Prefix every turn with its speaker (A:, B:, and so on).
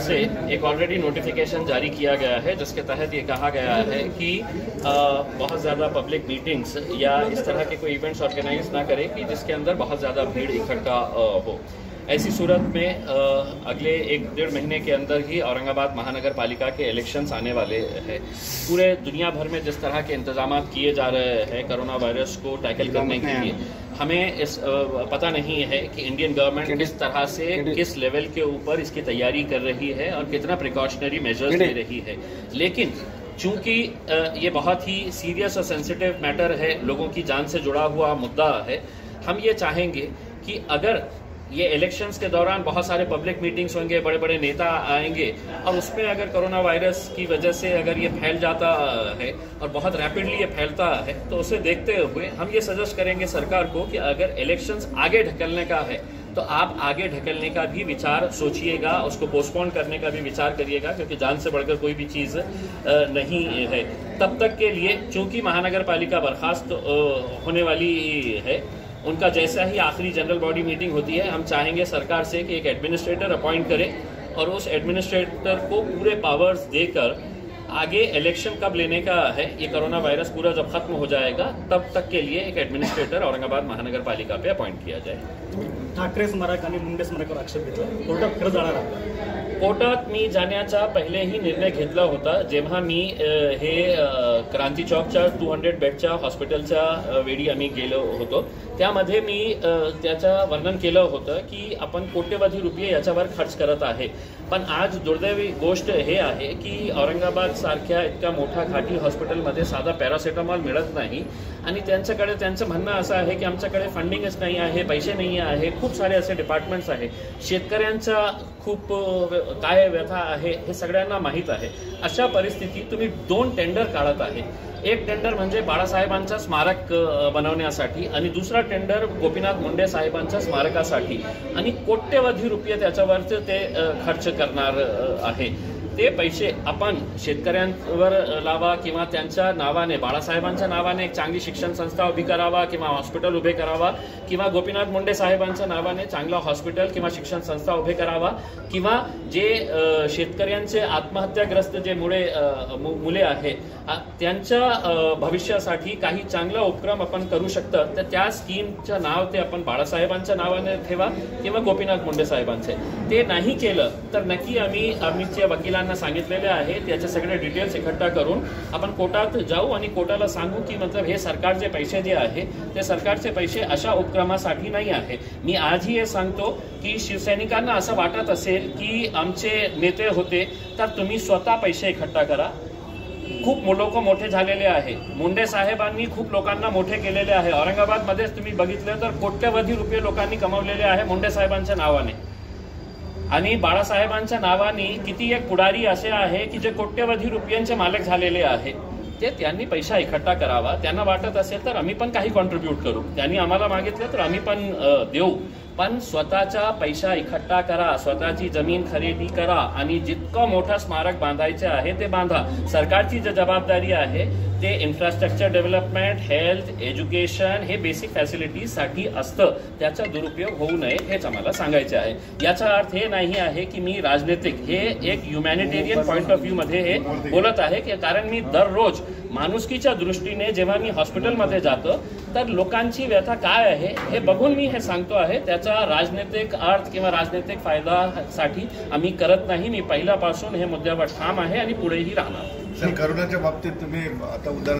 A: से एक already notification जारी किया गया है जिसके तहत ये कहा गया है कि आ, बहुत ज़्यादा पब्लिक मीटिंग्स या इस तरह के कोई इवेंट्स ऑर्गेनाइज ना करें कि जिसके अंदर बहुत ज़्यादा भीड़ इकट्ठा हो। ऐसी सूरत में अगले एक डेढ़ महीने के अंदर ही औरंगाबाद महानगर पालिका के इलेक्शंस आने वाले हैं। पूरे दुनिया भर में जिस तरह के इंतज़ाम किए जा रहे हैं कोरोना वायरस को टैकल करने के लिए हमें इस पता नहीं है कि इंडियन गवर्नमेंट किस तरह से किस लेवल के ऊपर इसकी तैयारी कर रही है और कितना प्रिकॉशनरी मेजर्स ले रही है। लेकिन चूँकि ये बहुत ही सीरियस और सेंसिटिव मैटर है लोगों की जान से जुड़ा हुआ मुद्दा है हम ये चाहेंगे कि अगर ये इलेक्शंस के दौरान बहुत सारे पब्लिक मीटिंग्स होंगे बड़े बड़े नेता आएँगे। और उसमें अगर कोरोना वायरस की वजह से अगर ये फैल जाता है और बहुत रैपिडली ये फैलता है तो उसे देखते हुए हम ये सजेस्ट करेंगे सरकार को कि अगर इलेक्शंस आगे ढकलने का है तो आप आगे ढकलने का भी विचार सोचिएगा, उसको पोस्टपोन करने का भी विचार करिएगा, क्योंकि जान से बढ़कर कोई भी चीज़ नहीं है। तब तक के लिए चूँकि महानगर पालिका बर्खास्त होने वाली है उनका जैसा ही आखिरी जनरल बॉडी मीटिंग होती है हम चाहेंगे सरकार से कि एक एडमिनिस्ट्रेटर अपॉइंट करे और उस एडमिनिस्ट्रेटर को पूरे पावर्स देकर आगे इलेक्शन कब लेने का है? ये कोरोना वायरस पूरा जब खत्म हो जाएगा तब तक के लिए एक एडमिनिस्ट्रेटर औरंगाबाद महानगर पालिका पे अपॉइंट किया जाए।
B: ठाकरे स्मारक आणि मुंडे स्मारकावर आक्षेप घेतला. कोर्टात खरं जाणार
A: कोर्टात मी जाण्याचा पहिलेही निर्णय घेतला होता. जेव्हा मी हे क्रांती चौकच्या टू हंड्रेड बेडच्या हॉस्पिटलच्या वेळी आम्ही गेलो होतो. त्यामध्ये मी त्याचं वर्णन केलं होतं की आपण कोट्यवधी रुपये याच्यावर खर्च करत आहे. पण आज दुर्दैवी गोष्ट हे आहे की औरंगाबाद सारख्या इतक्या मोठ्या घाटी हॉस्पिटलमध्ये साधा पॅरासिटामॉल मिळत नाही. आणि त्यांच्याकडे त्यांचं म्हणणं असं आहे की आमच्याकडे फंडिंगच नाही आहे पैसे नाही आहे खूप सारे असे डिपार्टमेंट्स आहे. शेतकऱ्यांचा खूप काय व्यथा आहे हे सगळ्यांना माहीत आहे. अशा परिस्थितीत तुम्ही दोन टेंडर काढत आहे. एक टेंडर म्हणजे बाळासाहेबांचं स्मारक बनवण्यासाठी आणि दुसरा टेंडर गोपीनाथ मुंडे साहेबांच्या स्मारकासाठी. आणि कोट्यवधी रुपये त्याच्यावरचे ते खर्च करणार आहे. ते पैसे आपण शेतकऱ्यांवर लावा किंवा त्यांच्या नावाने बाळासाहेबांच्या नावाने एक चांगली शिक्षण संस्था उभी करावा किंवा हॉस्पिटल उभे करावा किंवा गोपीनाथ मुंडे साहेबांच्या नावाने चांगला हॉस्पिटल किंवा शिक्षण संस्था उभे करावा किंवा जे शेतकऱ्यांचे आत्महत्याग्रस्त जे मुळे मुले आहेत त्यांच्या भविष्यासाठी काही चांगला उपक्रम आपण करू शकतं. तर त्या स्कीमचं नाव ते आपण बाळासाहेबांच्या नावाने ठेवा किंवा गोपीनाथ मुंडे साहेबांचे. ते नाही केलं तर नक्की आम्ही आम्हीच्या वकिलांना सांगितलेले आहे त्याचे सगळे डिटेल्स इकट्ठा करून आपण कोर्टात जाऊ आणि कोर्टाला सांगू की मतलब हे सरकारचे पैसे जे आहे ते सरकारचे पैसे अशा उपक्रमासाठी नाही आहे. मी आजही हे सांगतो की शिवसैनिकांना असं वाटत असेल की आमचे नेते होते तर तुम्ही स्वतः पैसे इकट्ठा करा. खूप लोक मोठे झालेले आहे. मुंडे साहेबांनी खूप लोकांना मोठे केलेले आहे. औरंगाबादमध्येच तुम्ही बघितलं तर कोट्यवधी रुपये लोकांनी कमवलेले आहे मुंडे साहेबांच्या नावाने. आणि बाळासाहेबांच्या नावाने किती एक पुढारी असे आहे की जे कोट्यवधी रुपयांचे मालक झालेले आहे. ते त्यांनी पैसा इकट्ठा करावा. त्यांना वाटत असेल तर आम्ही पण काही कॉन्ट्रीब्यूट करू. त्यांनी आम्हाला मागितलं तर आम्ही पण देऊ. पण स्वतःचा पैसा इकट्ठा करा. स्वतःची जमीन खरेदी करा. आणि जितकं मोठं स्मारक बांधायचे आहे ते बांधा. सरकारची जी जबाबदारी आहे ते इन्फ्रास्ट्रक्चर डेव्हलपमेंट हेल्थ एज्युकेशन हे बेसिक फॅसिलिटीजसाठी असतं. त्याचा दुरुपयोग होऊ नये हेच आम्हाला सांगायचे आहे. याचा अर्थ हे नाही आहे की मी राजनैतिक हे एक ह्युमॅनिटेरियन पॉईंट ऑफ व्ह्यू मध्ये हे बोलत आहे की कारण मी दररोज माणुसकीच्या दृष्टीने जेव्हा मी हॉस्पिटलमध्ये जातो तर लोकांची व्यथा काय आहे हे बघून मी हे सांगतो आहे. त्याचा राजनैतिक अर्थ किंवा राजनैतिक फायदासाठी आम्ही करत नाही. मी पहिल्यापासून हे मुद्द्यावर ठाम आहे आणि पुढेही राहणार.
C: सर करोनाच्या बाबतीत तुम्ही आता उदाहरण